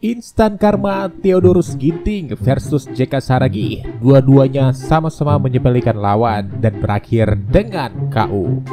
Instan Karma Theodorus Ginting versus JK Saragi. Dua-duanya sama-sama menyepelekan lawan dan berakhir dengan ku.